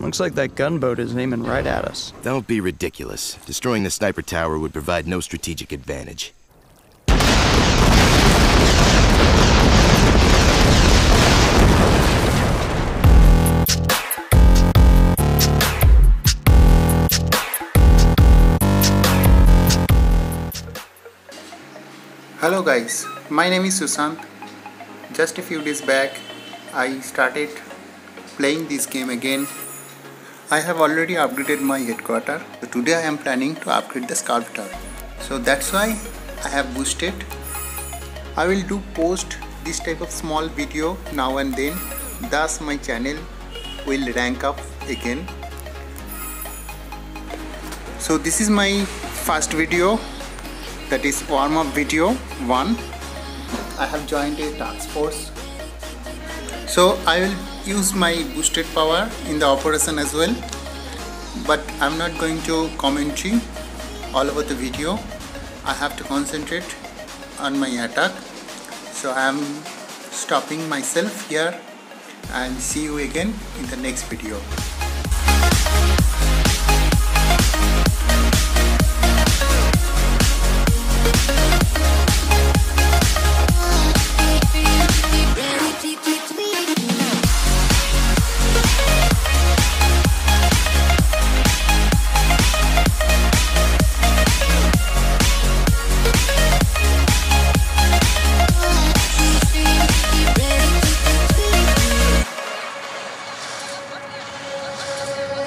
Looks like that gunboat is aiming right at us. Don't be ridiculous. Destroying the sniper tower would provide no strategic advantage. Hello guys, my name is Susant. Just a few days back I started playing this game again. I have already upgraded my headquarter. So today I am planning to upgrade the sculptor. So that's why I have boosted. I will do post this type of small video now and then. Thus my channel will rank up again. So this is my first video that is warm up video 1 I have joined a task force so I will use my boosted power in the operation as well but I'm not going to commentary all over the video. I have to concentrate on my attack. So I am stopping myself here and see you again in the next video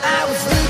I was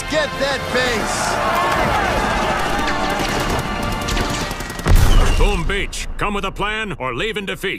let's get that base! Boom Beach, come with a plan or leave in defeat.